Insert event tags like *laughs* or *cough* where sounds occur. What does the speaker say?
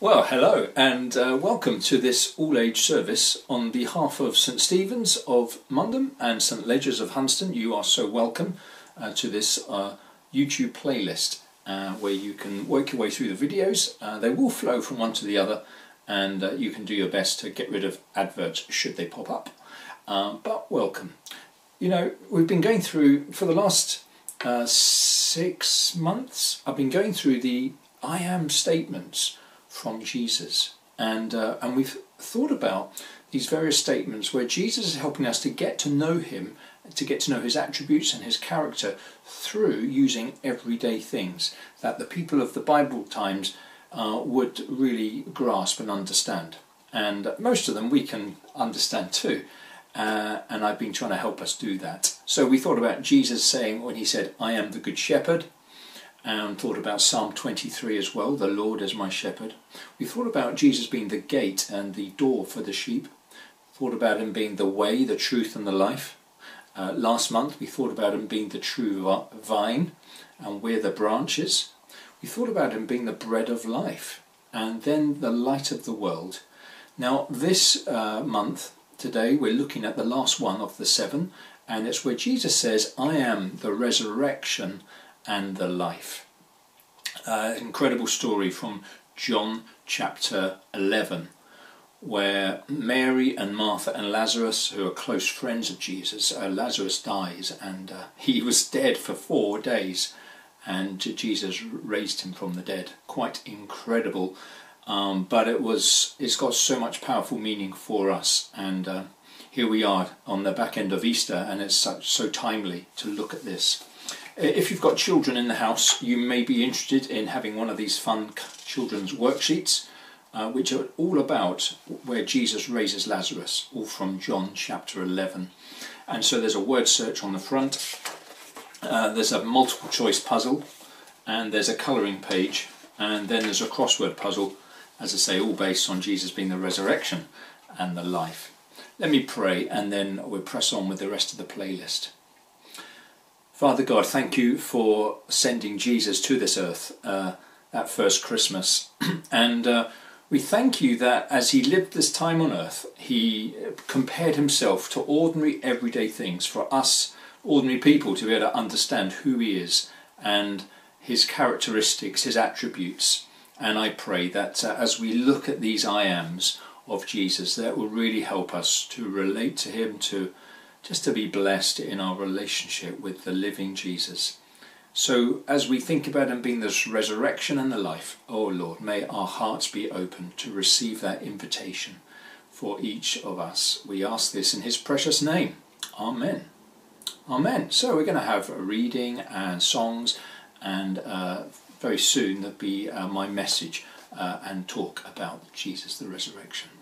Well, hello and uh, welcome to this all age service on behalf of St Stephen's of Mundham and St Ledgers of Hunston. You are so welcome uh, to this uh, YouTube playlist uh, where you can work your way through the videos. Uh, they will flow from one to the other and uh, you can do your best to get rid of adverts should they pop up. but welcome. You know, we've been going through, for the last six months, I've been going through the I am statements from Jesus. And, uh, and we've thought about these various statements where Jesus is helping us to get to know him, to get to know his attributes and his character through using everyday things that the people of the Bible times uh, would really grasp and understand. And most of them we can understand too. Uh, and I've been trying to help us do that. So we thought about Jesus saying when he said, I am the good shepherd, and thought about Psalm 23 as well, the Lord is my shepherd. We thought about Jesus being the gate and the door for the sheep. Thought about him being the way, the truth, and the life. Uh, last month we thought about him being the true vine, and we're the branches. We thought about him being the bread of life, and then the light of the world. Now, this uh, month, today, we're looking at the last one of the seven, and it's where Jesus says, I am the resurrection and the life. Uh, incredible story from John chapter 11, where Mary and Martha and Lazarus, who are close friends of Jesus, uh, Lazarus dies and uh, *laughs* he was dead for four days, and Jesus raised him from the dead. Quite incredible, um, but it was it's got so much powerful meaning for us, and uh, here we are on the back end of Easter, and it's such, so timely to look at this. Uh, if you've got children in the house, you may be interested in having one of these fun children's worksheets, uh, which are all about where Jesus raises Lazarus, all from John chapter 11. And so there's a word search on the front, uh, there's a multiple choice puzzle, and there's a colouring page, and then there's a crossword puzzle, as I say, all based on Jesus being the resurrection and the life. Let me pray, and then we'll press on with the rest of the playlist. Father God, thank you for sending Jesus to this earth uh, that first Christmas. *clears throat* and uh, we thank you that as he lived this time on earth, he compared himself to ordinary, everyday things for us, ordinary people, to be able to understand who he is and his characteristics, his attributes. And I pray that uh, as we look at these I ams of Jesus, that will really help us to relate to him, to just to be blessed in our relationship with the living Jesus. So, as we think about Him being this resurrection and the life, oh Lord, may our hearts be open to receive that invitation for each of us. We ask this in His precious name. Amen. Amen. So, we're going to have a reading and songs, and uh, very soon there'll be uh, my message uh, and talk about Jesus the resurrection.